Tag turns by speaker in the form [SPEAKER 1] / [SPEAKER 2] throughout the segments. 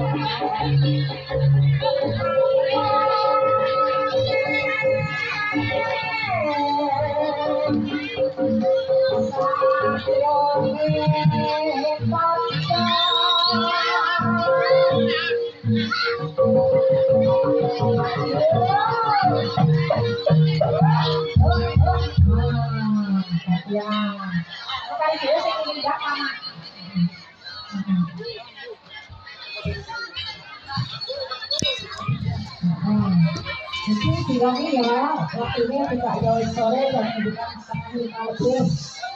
[SPEAKER 1] Ya, kalau kalian sudah sering lihat. Ya, waktunya juga jauh sore dan juga setengah lima.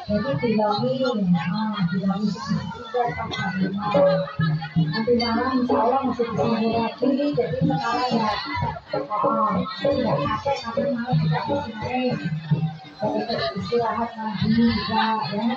[SPEAKER 1] Jadi dilangi, nah dilangi juga setengah lima. Nanti malam insya Allah masih bisa lagi. Jadi sekarang ya, oh, tidak capek tapi malam naik. Jadi istirahat lagi juga ya.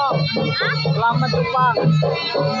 [SPEAKER 2] Jepang. Hah? Lama Jepang. Lama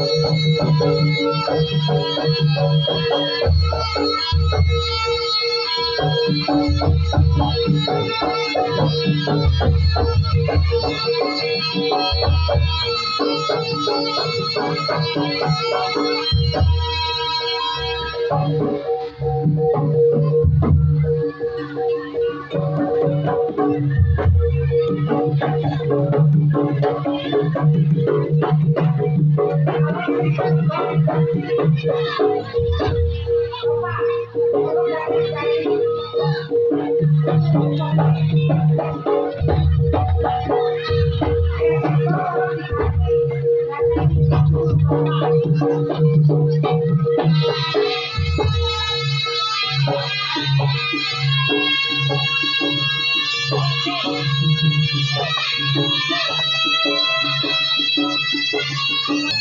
[SPEAKER 2] Selamat jumpa. Thank
[SPEAKER 1] you.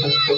[SPEAKER 1] dompet. Oh,